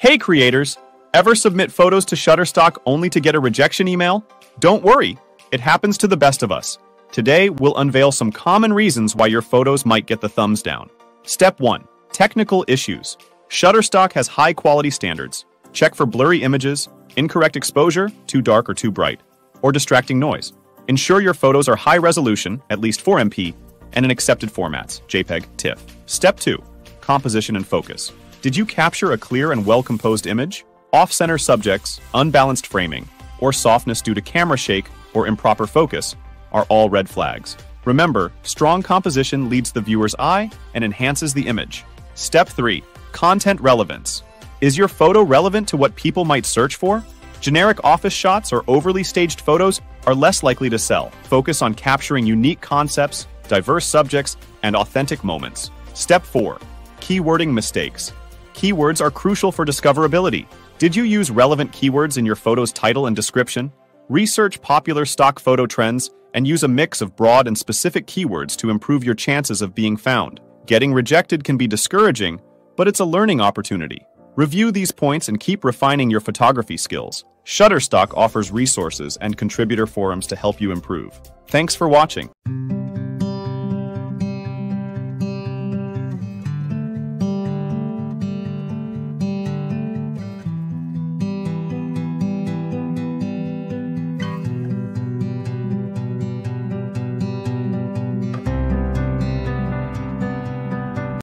Hey creators! Ever submit photos to Shutterstock only to get a rejection email? Don't worry, it happens to the best of us. Today, we'll unveil some common reasons why your photos might get the thumbs down. Step 1. Technical issues. Shutterstock has high quality standards. Check for blurry images, incorrect exposure, too dark or too bright, or distracting noise. Ensure your photos are high resolution, at least 4MP, and in accepted formats, JPEG, TIFF. Step 2. Composition and focus. Did you capture a clear and well-composed image? Off-center subjects, unbalanced framing, or softness due to camera shake or improper focus are all red flags. Remember, strong composition leads the viewer's eye and enhances the image. Step 3. Content relevance. Is your photo relevant to what people might search for? Generic office shots or overly staged photos are less likely to sell. Focus on capturing unique concepts, diverse subjects, and authentic moments. Step 4. Keywording mistakes. Keywords are crucial for discoverability. Did you use relevant keywords in your photo's title and description? Research popular stock photo trends and use a mix of broad and specific keywords to improve your chances of being found. Getting rejected can be discouraging, but it's a learning opportunity. Review these points and keep refining your photography skills. Shutterstock offers resources and contributor forums to help you improve. Thanks for watching.